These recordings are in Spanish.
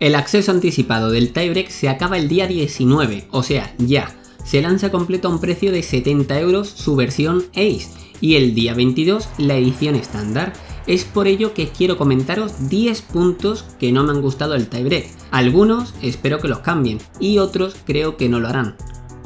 El acceso anticipado del tiebreak se acaba el día 19, o sea, ya. Se lanza completo a un precio de 70 euros su versión Ace y el día 22 la edición estándar. Es por ello que quiero comentaros 10 puntos que no me han gustado del tiebreak. Algunos espero que los cambien y otros creo que no lo harán.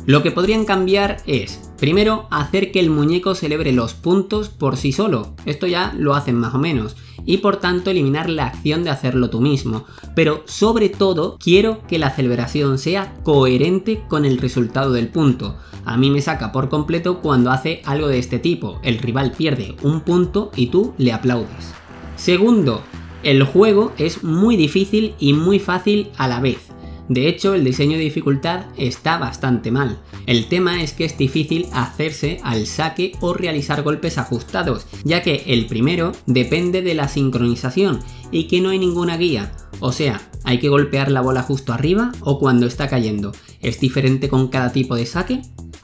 Lo que podrían cambiar es Primero, hacer que el muñeco celebre los puntos por sí solo. Esto ya lo hacen más o menos. Y por tanto eliminar la acción de hacerlo tú mismo. Pero sobre todo, quiero que la celebración sea coherente con el resultado del punto. A mí me saca por completo cuando hace algo de este tipo. El rival pierde un punto y tú le aplaudes. Segundo, el juego es muy difícil y muy fácil a la vez. De hecho, el diseño de dificultad está bastante mal. El tema es que es difícil hacerse al saque o realizar golpes ajustados, ya que el primero depende de la sincronización y que no hay ninguna guía. O sea, hay que golpear la bola justo arriba o cuando está cayendo. ¿Es diferente con cada tipo de saque?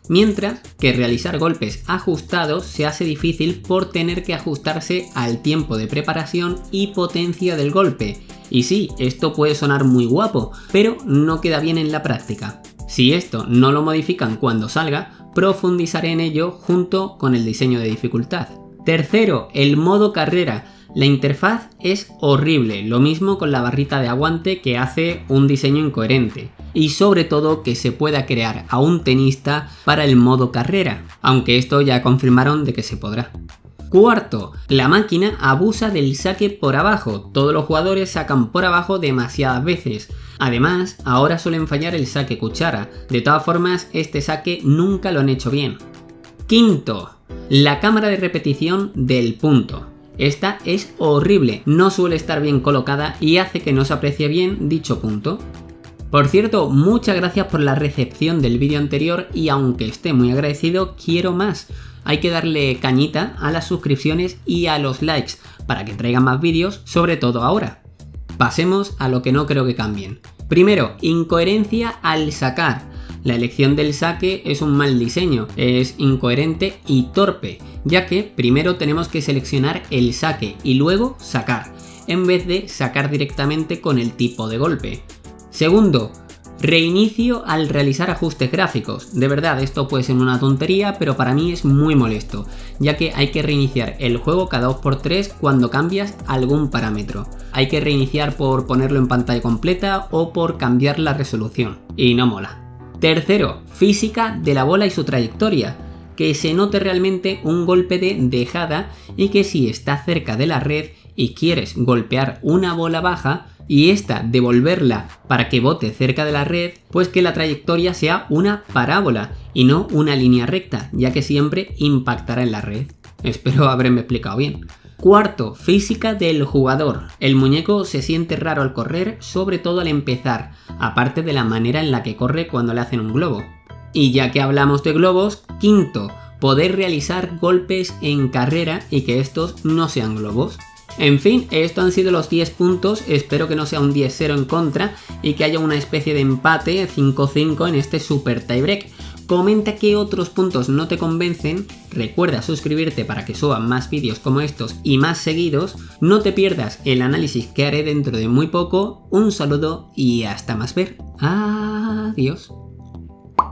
Mientras que realizar golpes ajustados se hace difícil por tener que ajustarse al tiempo de preparación y potencia del golpe, y sí, esto puede sonar muy guapo, pero no queda bien en la práctica. Si esto no lo modifican cuando salga, profundizaré en ello junto con el diseño de dificultad. Tercero, el modo carrera. La interfaz es horrible, lo mismo con la barrita de aguante que hace un diseño incoherente. Y sobre todo que se pueda crear a un tenista para el modo carrera, aunque esto ya confirmaron de que se podrá. Cuarto, la máquina abusa del saque por abajo, todos los jugadores sacan por abajo demasiadas veces. Además, ahora suelen fallar el saque cuchara, de todas formas este saque nunca lo han hecho bien. Quinto, la cámara de repetición del punto. Esta es horrible, no suele estar bien colocada y hace que no se aprecie bien dicho punto. Por cierto, muchas gracias por la recepción del vídeo anterior y aunque esté muy agradecido, quiero más hay que darle cañita a las suscripciones y a los likes para que traigan más vídeos, sobre todo ahora. Pasemos a lo que no creo que cambien. Primero, incoherencia al sacar. La elección del saque es un mal diseño, es incoherente y torpe, ya que primero tenemos que seleccionar el saque y luego sacar, en vez de sacar directamente con el tipo de golpe. Segundo, Reinicio al realizar ajustes gráficos. De verdad, esto puede ser una tontería, pero para mí es muy molesto, ya que hay que reiniciar el juego cada 2x3 cuando cambias algún parámetro. Hay que reiniciar por ponerlo en pantalla completa o por cambiar la resolución. Y no mola. Tercero, física de la bola y su trayectoria. Que se note realmente un golpe de dejada y que si está cerca de la red y quieres golpear una bola baja, y esta devolverla para que bote cerca de la red, pues que la trayectoria sea una parábola y no una línea recta, ya que siempre impactará en la red. Espero haberme explicado bien. Cuarto, física del jugador. El muñeco se siente raro al correr, sobre todo al empezar, aparte de la manera en la que corre cuando le hacen un globo. Y ya que hablamos de globos, quinto, poder realizar golpes en carrera y que estos no sean globos. En fin, estos han sido los 10 puntos, espero que no sea un 10-0 en contra y que haya una especie de empate 5-5 en este super tiebreak. Comenta qué otros puntos no te convencen, recuerda suscribirte para que suban más vídeos como estos y más seguidos, no te pierdas el análisis que haré dentro de muy poco, un saludo y hasta más ver. Adiós.